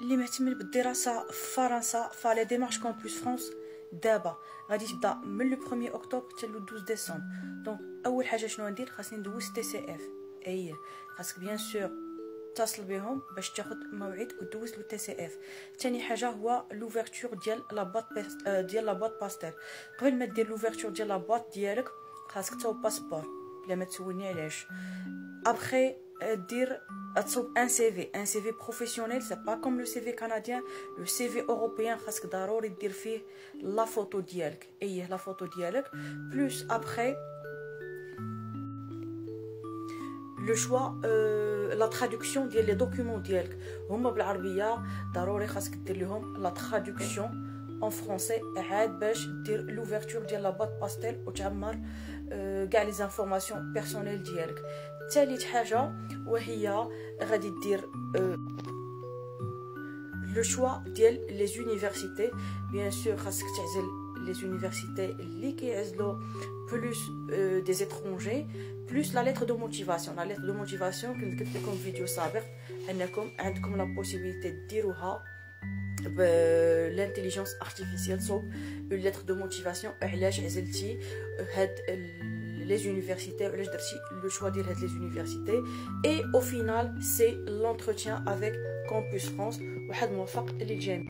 اللي مهتمين بالدراسة في فرنسا فلا ديمارش كومبوس فرونس دابا غادي تبدأ من لو 1 اكتوبر حتى لو 12 ديسمبر دونك أول حاجة شنو ندير خاصني ندوز تي سي اف أي خاصك بيان سور تتصل بهم باش تاخذ موعد ودوز لو تي سي اف ثاني حاجة هو لوفرتور ديال لاباط ديال لاباط باستير قبل ما دير لوفرتور ديال لاباط ديالك خاصك تصاوب باسبور بلا ما تسولني علاش. ابخي dire un CV un CV professionnel c'est pas comme le CV canadien le CV européen خاصك ضروري دير فيه la photo ديالك ايه la photo ديالك plus après le choix euh, la traduction ديال les documents ديالك هما بالعربيه ضروري خاصك دير لهم la traduction en français عاد باش دير l'ouverture ديال لا باط باستيل وتعمر كاع لي زانفورماسيون بيرسونيل ديالك ثالث حاجه وهي غادي دير لو شوا ديال لي زونيفرسيتي بيان سور خاصك تعزل لي زونيفرسيتي اللي كيعزلوا بلوس دي زيترونجي بلوس لا ليتر دو موتيفاسيون لا ليتر دو موتيفاسيون كنت قلت لكم في فيديو سابق انكم عندكم لا بوسيبيليتي ديروها بلانتيليجونس ارتيفيسيال صوب اون ليتر دو موتيفاسيون علاش عزلتي هاد les universités علاش درتي لو شوا ديال هاد les universités et au final c'est l'entretien avec Campus France وحد موفق للجميع